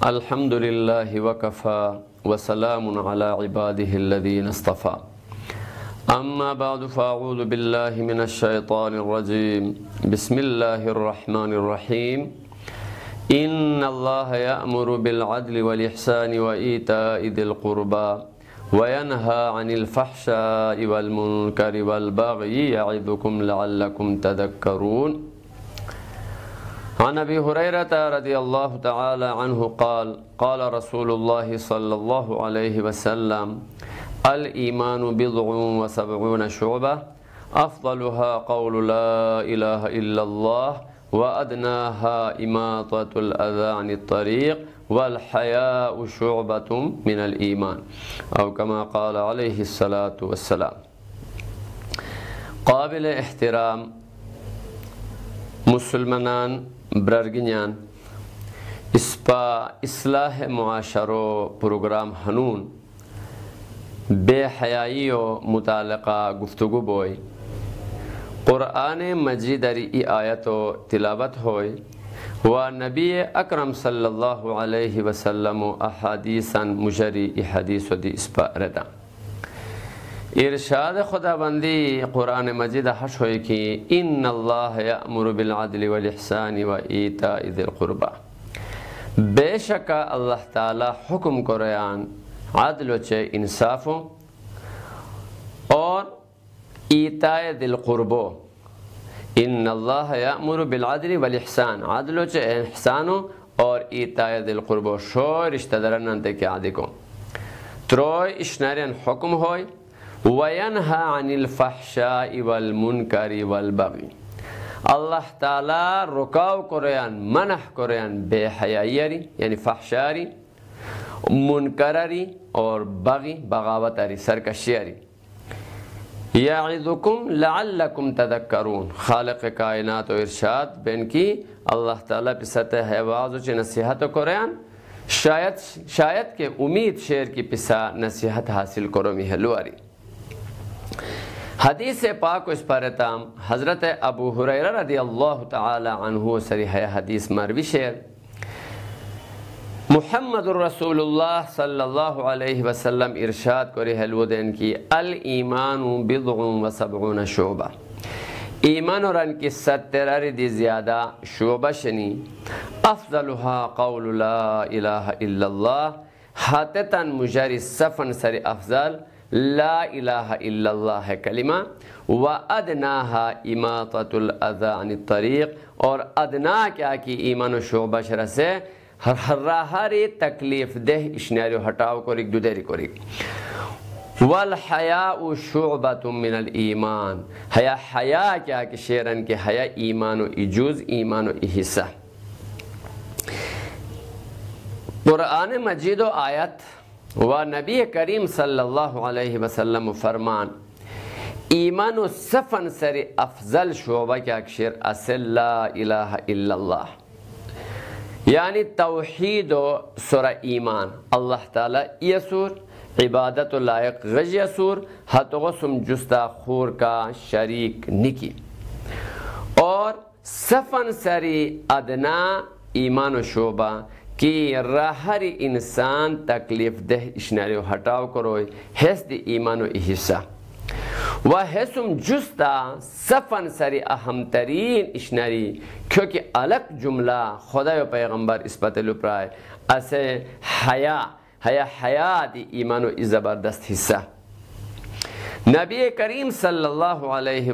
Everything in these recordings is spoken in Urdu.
الحمد لله وكفى وسلام على عباده الذين اصطفى. أما بعد فأعوذ بالله من الشيطان الرجيم. بسم الله الرحمن الرحيم. إن الله يأمر بالعدل والإحسان وإيتاء ذي القربى وينهى عن الفحشاء والمنكر والبغي يعظكم لعلكم تذكرون. عن أبي هريرة رضي الله تعالى عنه قال قال رسول الله صلى الله عليه وسلم الإيمان بضع وسبعون شعبة أفضلها قول لا إله إلا الله وأدناها إماطة الاذى عن الطريق والحياء شعبة من الإيمان. أو كما قال عليه الصلاة والسلام. قابل احترام مسلمانان بررگنیان اسپا، اصلاح معاشر و پروگرام ہنون، بے حیائی و متعلقہ گفتگو بوئی، قرآن مجید ای آیت و تلاوت ہوئی، و نبی اکرم صلی اللہ علیہ وسلم و احادیثا مجری ای حدیث و دی اسپا ردا۔ إرشاد خدا بندی قرآن مجید حش ہوئی کہ إن اللہ یأمر بالعدل والإحسان و ایتاء ذی القربہ بے شک اللہ تعالی حکم قرآن عدل و چے انصافوں اور ایتاء ذی القربو إن اللہ یأمر بالعدل والإحسان عدل و چے احسانوں اور ایتاء ذی القربو شو رشتہ درنانتے کے عادی کو تروئی اشنارین حکم ہوئی وينهى عن الفحشاء والمنكر والبغي আল্লাহ তালা ركاو করেন মানাহ করেন বেহায়ারি ইয়ানি ফাহশারি মুনকারারি ওর বাগি বাগাওয়াতারি সারকাশিয়ারি ইয়াইদুকুম লাআল্লাকুম তাদাক্কারুন খালিক কায়নাত ও ইরশাদ বেন কি আল্লাহ তাআলা পিসাতে হেওয়াজ ও নসিহত شاید শায়দ শায়দ কে উম্মীদ শের কি পিসা নসিহত হাসিল করো মিহলুয়ারি حدیث پاک اس پر تام حضرت ابو حریرہ رضی اللہ تعالی عنہ سریح حدیث مروی شیر محمد الرسول اللہ صلی اللہ علیہ وسلم ارشاد کری حلودین کی، الایمان بضع و سبعون شعبہ۔ ایمان اور ان کی سترر دی زیادہ شعبہ شنی۔ افضلها قول لا الہ الا اللہ۔ حاتتا مجری صفن سر افضل۔ لا الہ الا اللہ ہے کلمہ و ادناہا اماطت الاذى عن الطریق اور ادنا کیا کی ایمان و شعبہ شرح سے ہر ہر تکلیف دہ اشنیاری ہٹاو کو رک دو دیری کو رک والحیاء شعبت من الایمان. حیا حیا کیا کہ شیرن کے حیا ایمان و اجوز ایمان و حصہ. قرآن مجید و آیت و نبی کریم صلی اللہ علیہ وسلم فرمان، ایمان و صفن سر افضل شعبہ کیا اکشیر اصل لا الہ الا اللہ۔ یعنی توحید و سر ایمان۔ اللہ تعالی یہ سور عبادت و لائق غجی سور حت غسم جستا خور کا شریک نکی۔ اور صفن سری ادنا، ایمان و شعبہ کہ راہر انسان تکلیف دہ اشناری و ہٹاو کروئی حس دی ایمان و حصہ و حسم جستا صفن سری اہم ترین اشناری کیونکہ الگ جملہ خدا و پیغمبر اس پتہ لپرائے اسے حیا حیا حیا دی ایمان و زبردست حصہ نبی کریم صلی اللہ علیہ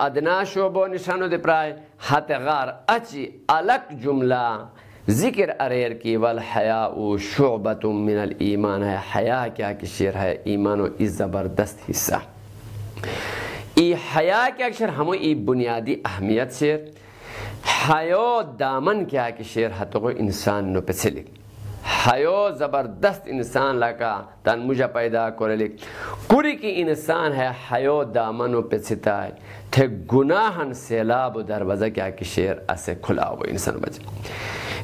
ادنا شوبو نشانو دی پرای حت غار اچی الک جمله ذکر اریر کی والحیاء شعبت من الایمان ہے حیا کیا کہ شعر ہے ایمان و ای زبردست حصہ ای حیا کیا شعر ہمو ای بنیادی اہمیت شعر حیا دامن کیا کہ شعر ہتو انسان نو پسلی حیو زبردست انسان لکا تن مجھا پیدا کرے لک کری کی انسان ہے حیو دامنو پہ ستائے تھے گناہن سیلاب دروازہ کیا کی شیر اسے کھلا ہو انسان بجے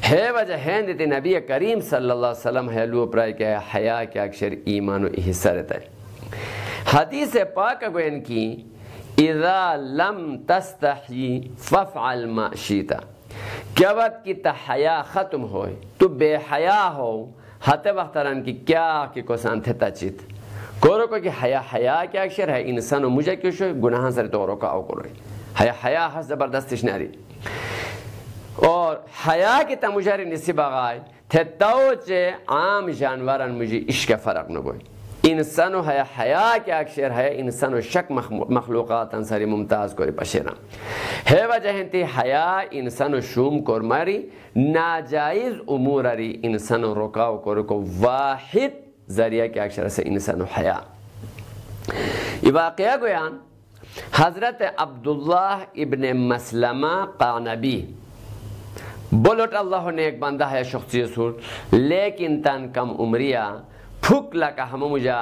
ہے وجہ ہیں دیتے نبی کریم صلی اللہ علیہ وسلم ہے لو پرائے کہ حیا کیا کہ شیر ایمان و حصہ رہتا ہے۔ حدیث پاک گوین کی، اذا لم تستحی ففعل ما شیتا کیا وقت کی تحیا ختم ہوئے تو بے حیا ہو، ہتے وقت رن کی کیا کی کو سانتھتا چیت؟ کورو کو کہ حیا حیا کیا اکشر ہے انسان و مجھے کیوں شو گناہ سر تو رو کا او کرو حیا حیا ہس زبردستش ناری۔ اور حیا کی تا مجھے نصیب آگائے تھے تو چے عام جانوران مجھے عشق فرق نہ گوئی انسان و حیا حیا کیا اکشر ہے انسان و شک مخلوقات انساری ممتاز کوری پشیرا ہے وجہ حیا انسان و شوم کور ماری ناجائز امور اری انسان و رکاو کور واحد ذریعہ کیا اکشر ہے انسان و حیا یہ واقعہ گویان حضرت عبداللہ ابن مسلمہ قانبی بولوٹ اللہ نے ایک بندہ ہے شخصی سور لیکن تن کم عمریہ پھوک لکا ہم مجھا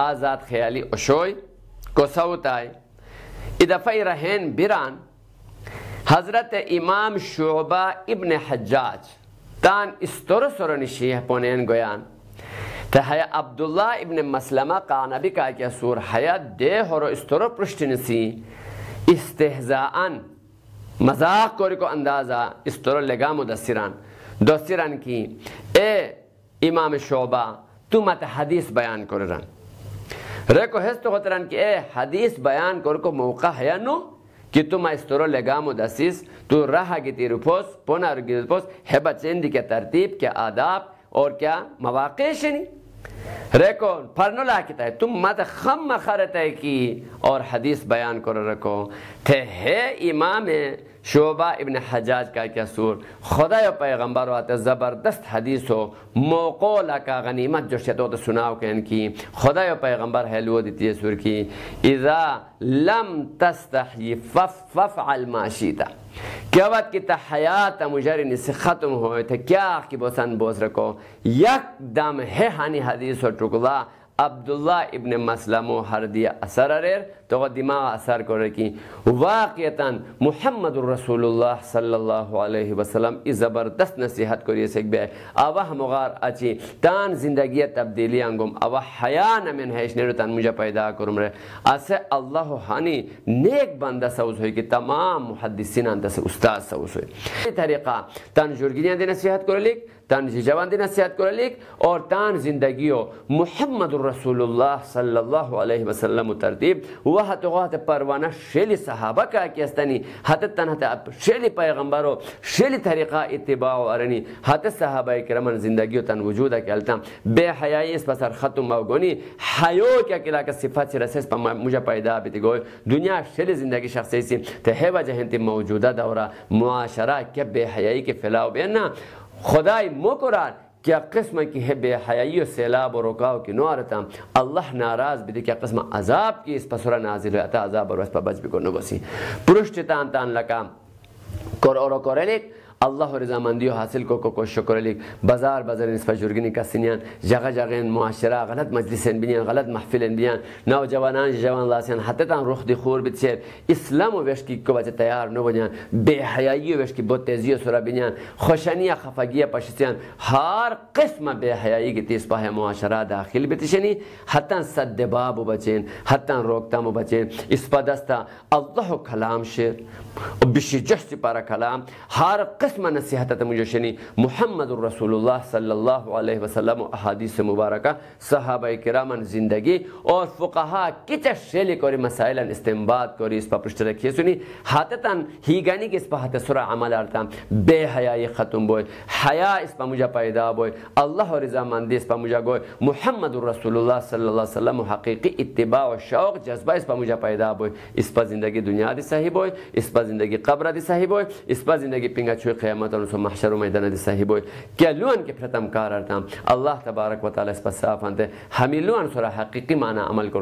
آزاد خیالی اشوئی کو سوتائی ادفعی رہین بران حضرت امام شعبہ ابن حجاج تان استر سر نشیح پونین گویان، تا حیا عبداللہ ابن مسلمہ قانبی کا کیا سور حیا دے ہورو استر پرشت نسی استہزاءن مذاق کوری کو اندازہ استر لگامو دستیران۔ دستیران کی، اے امام شعبہ، تو مت حدیث بیان کر رہن ریکو ہستو خطران کہ اے حدیث بیان کر کو موقع ہے نو کہ تم اس طرح لگامو دسیس، تو رہا گی تیرو پوس، پونا رگی پوس، ہے بچین دی کے ترتیب کے آداب اور کیا مواقع شنی؟ ریکو پرنو لاکتا ہے تم مت خم مخارت ہے کی اور حدیث بیان کر رکھو تھے ہے امام شعبہ ابن حجاج کا کیا سور خدا و پیغمبر و زبردست حدیث ہو موقول کا غنیمت جو شتو تو سناو کہ ان کی خدا و پیغمبر ہے لو دیتی ہے سور کی اذا لم تستحی فف ففعل ما شیتا کیا وقت کی تحیات مجرین سے ختم ہوئے تھے کیا کی بوسن بوس رکھو یک دم ہے ہانی حدیث ہو ٹکلا عبداللہ ابن مسلم و ہر دیا اثر اریر تو دماغ اثر کنه کی واقعتا محمد رسول الله صلی الله علیه و سلم ای زبردست نصیحت کری سک به. اوه مغار اچی تان زندگی تبدیلی انگم اوه حیا نمین هیش نرو تن مجا پیدا کرم ره. اسه الله هانی نیک بنده سوز ہوئی که تمام محدثین اندس استاد سوز ہوئی این طریقہ تان جورگی دی نصیحت کرو لیک تان جوان دی نصیحت کرو لیک اور تان زندگیو محمد رسول الله صلی الله علیه و سلم ترتیب و 26 pervane şeli sahabaka akestani hatetten hatta şeli peygamber o şeli tarika ittiba o arani hatta sahabe-i kiramın zindagi tan vücuda keltam be hayayı is pasar khatum mavgoni hayo kya kila ka sifat rases pa mujhe paida biti goy dunya şeli zindagi şahsi si te heva jehinti mavjuda davra muaşara kya be hayayi ke filav be na خدای مکران کیا قسم کی ہے بے حیائی و سیلاب و رکاو کی نوارتا اللہ ناراض بھی کیا قسم عذاب کی اس پسورا نازل ہوتا عذاب اور اس پا بچ بھی کو نبسی پرشتتان تان لکا کور اور کورلیک یعنی اللہ رضا مندی و حاصل کو کو شکر علیک بازار بازار اس پر جرگنی کا سنیان جگہ جگہ معاشرہ غلط مجلسین بینیان غلط محفلین بیان نوجوانان جوان لاسیان حتی تان رخ دی خور بیت سیر اسلام و وشکی کو بچے تیار نو بنیان بے حیائی و وشکی بہت تیزی و سورا بینیان خوشنی خفگی پشتیان ہر قسم بے حیائی کی تیس پاہ معاشرہ داخل بیتشنی من نصیحتت مجوشنی محمد رسول الله صلی الله علیه و سلم و احادیث مبارکه صحابه کرامن زندگی اور فقها که شیلی کاری مسائل استنباط کاری اس پشت رکھیے سنی حاتتن هیگانی کہ اس پا حت سر عمل آرتم بے حیائی ختم بوی. حیا اس پا مجا پیدا بوی. الله رضا مندی اس پا مجا گوی. محمد رسول الله صلی الله علیه و حقیقی اتباع و شوق جذبه اس پا مجا پیدا بوی. اس پا زندگی دنیا دی صحیح بوی. اس پا زندگی قبر دی صحیح بوی. اس پا زندگی پنگا قیامت اور محشر و میدان دی صحیح بوئی کیا لون کے پھرتم کار ارتام اللہ تبارک و تعالی اس پر صاف انتے ہمیں لون سورہ حقیقی معنی عمل کر